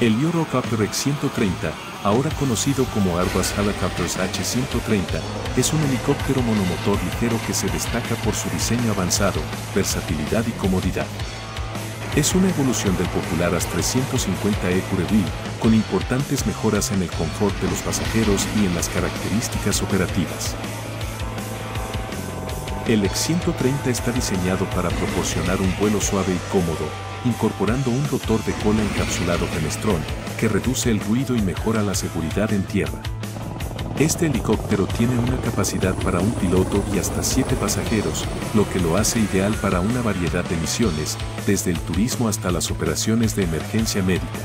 El Eurocopter X-130, ahora conocido como Airbus Helicopters H-130, es un helicóptero monomotor ligero que se destaca por su diseño avanzado, versatilidad y comodidad. Es una evolución del popular AS-350E Coureville, con importantes mejoras en el confort de los pasajeros y en las características operativas. El X-130 está diseñado para proporcionar un vuelo suave y cómodo, incorporando un rotor de cola encapsulado fenestrón, que reduce el ruido y mejora la seguridad en tierra. Este helicóptero tiene una capacidad para un piloto y hasta 7 pasajeros, lo que lo hace ideal para una variedad de misiones, desde el turismo hasta las operaciones de emergencia médica.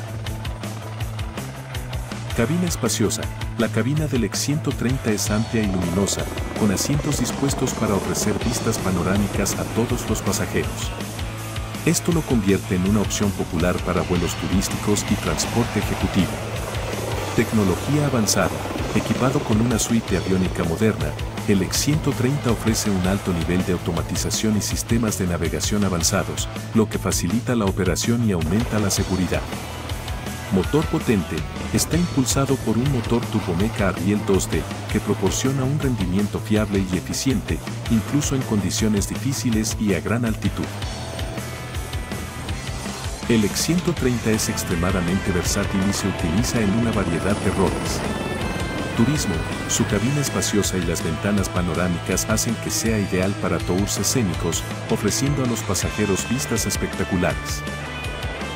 Cabina espaciosa. La cabina del X-130 es amplia y luminosa, con asientos dispuestos para ofrecer vistas panorámicas a todos los pasajeros. Esto lo convierte en una opción popular para vuelos turísticos y transporte ejecutivo. Tecnología avanzada. Equipado con una suite aviónica moderna, el X-130 ofrece un alto nivel de automatización y sistemas de navegación avanzados, lo que facilita la operación y aumenta la seguridad. Motor potente, está impulsado por un motor turbomeca Ariel 2D, que proporciona un rendimiento fiable y eficiente, incluso en condiciones difíciles y a gran altitud. El X130 es extremadamente versátil y se utiliza en una variedad de roles. Turismo, su cabina espaciosa y las ventanas panorámicas hacen que sea ideal para tours escénicos, ofreciendo a los pasajeros vistas espectaculares.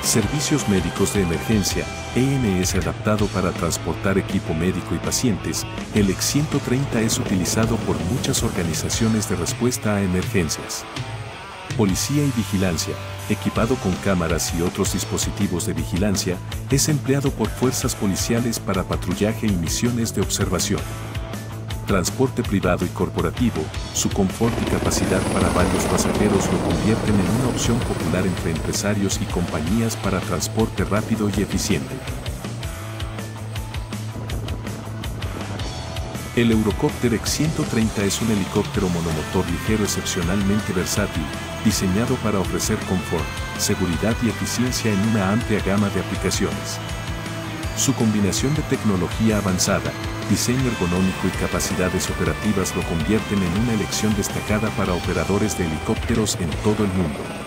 Servicios médicos de emergencia, EMS adaptado para transportar equipo médico y pacientes, el X130 es utilizado por muchas organizaciones de respuesta a emergencias. Policía y vigilancia, equipado con cámaras y otros dispositivos de vigilancia, es empleado por fuerzas policiales para patrullaje y misiones de observación. Transporte privado y corporativo, su confort y capacidad para varios pasajeros lo convierten en una opción popular entre empresarios y compañías para transporte rápido y eficiente. El Eurocopter X-130 es un helicóptero monomotor ligero excepcionalmente versátil, diseñado para ofrecer confort, seguridad y eficiencia en una amplia gama de aplicaciones. Su combinación de tecnología avanzada, diseño ergonómico y capacidades operativas lo convierten en una elección destacada para operadores de helicópteros en todo el mundo.